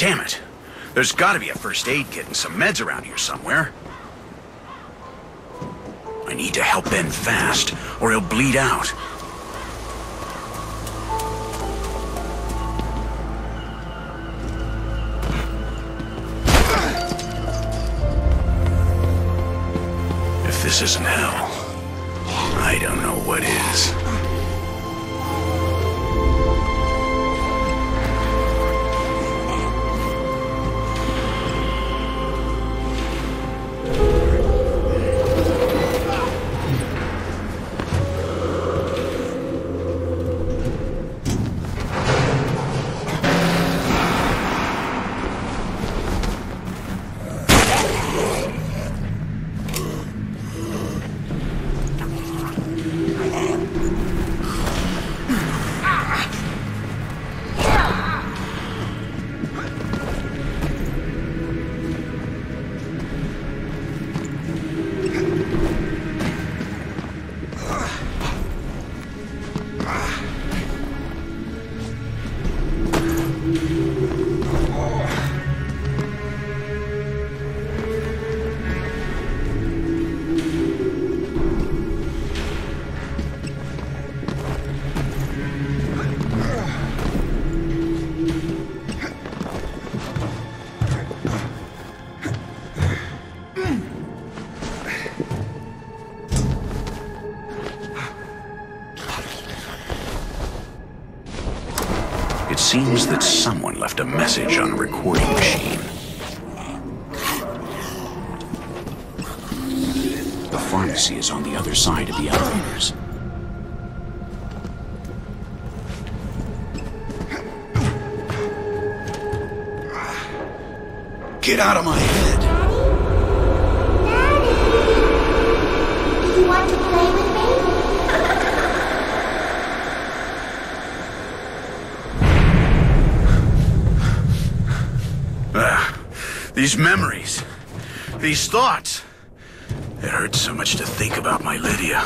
Damn it. There's gotta be a first aid kit and some meds around here somewhere. I need to help Ben fast, or he'll bleed out. If this isn't hell, I don't know what is. Seems that someone left a message on a recording machine. The pharmacy is on the other side of the elevators. Get out of my head! Do you want to play with me? Ah, these memories, these thoughts. It hurts so much to think about my Lydia.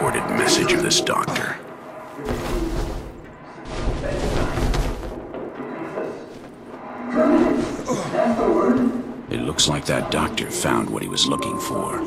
Recorded message of this doctor. It looks like that doctor found what he was looking for.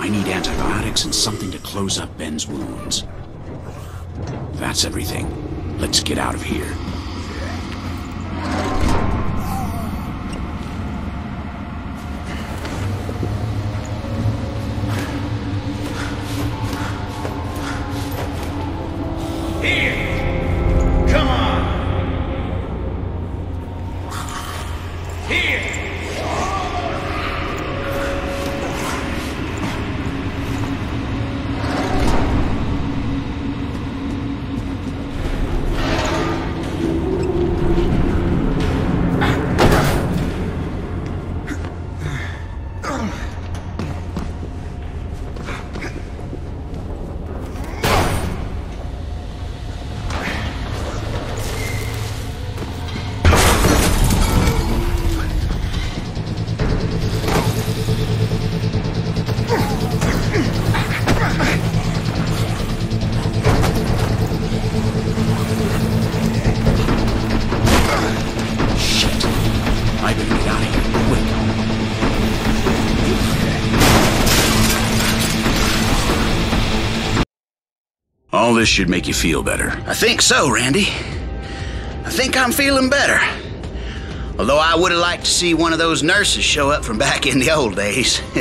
I need antibiotics and something to close up Ben's wounds. That's everything. Let's get out of here. All this should make you feel better. I think so, Randy. I think I'm feeling better. Although I would have liked to see one of those nurses show up from back in the old days.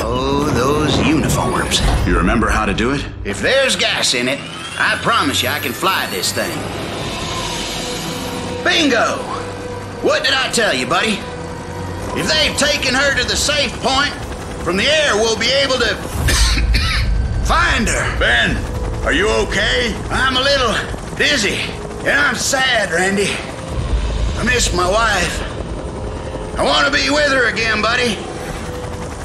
oh, those uniforms. You remember how to do it? If there's gas in it, I promise you I can fly this thing. Bingo! What did I tell you, buddy? If they've taken her to the safe point, from the air we'll be able to find her. Ben, are you okay? I'm a little dizzy, and I'm sad, Randy. I miss my wife. I want to be with her again, buddy.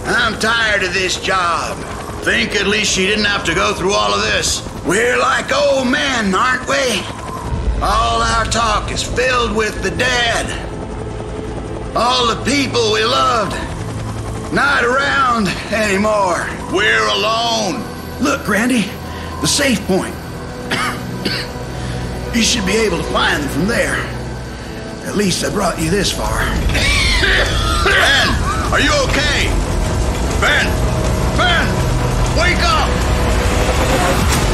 I'm tired of this job. Think at least she didn't have to go through all of this. We're like old men, aren't we? All our talk is filled with the dead. All the people we loved, not around anymore. We're alone. Look, Randy, the safe point. you should be able to find them from there. At least I brought you this far. Ben, are you okay? Ben! Ben! Wake up!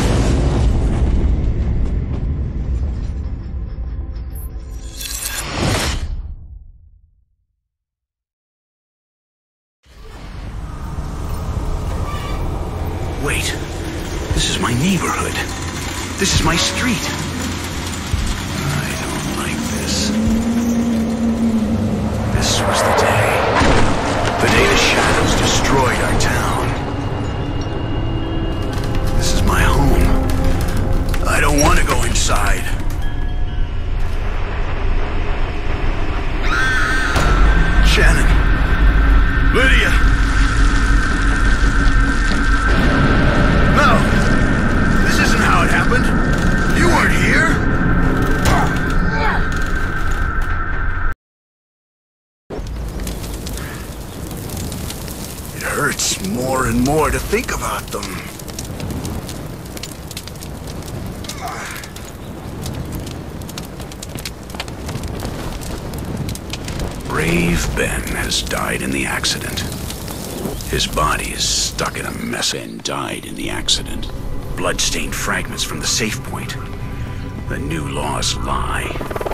Wait, this is my neighborhood. This is my street. I don't like this. This was the day. The day the shadows destroyed our town. More to think about them. Brave Ben has died in the accident. His body is stuck in a mess. and died in the accident. Bloodstained fragments from the safe point. The new laws lie.